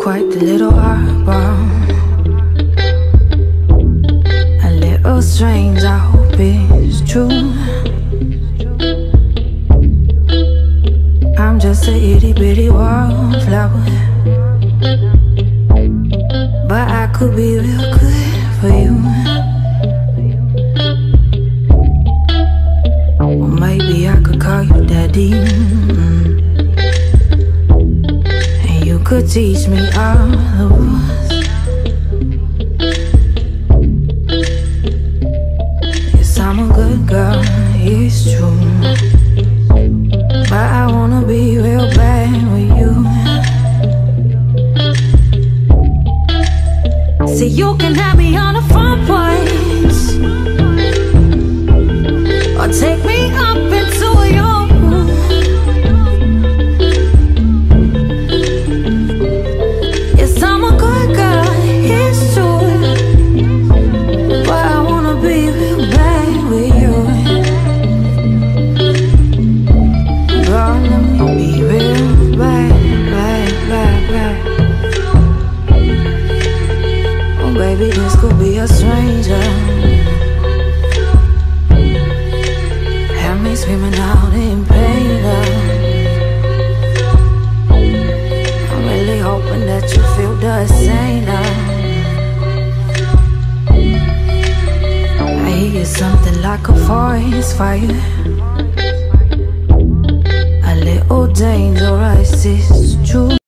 quite the little eyeball. A little strange, I hope it's true. I'm just a itty bitty wallflower. But I could be real good for you. Or maybe I could call you daddy. Could teach me all the rules. Yes, I'm a good girl, it's true. But I wanna be real bad with you. See, you can have me on Baby, this could be a stranger. Have me screaming out in pain. love. I'm really hoping that you feel the same. love. I hear something like a forest fire. A little dangerous, it's true.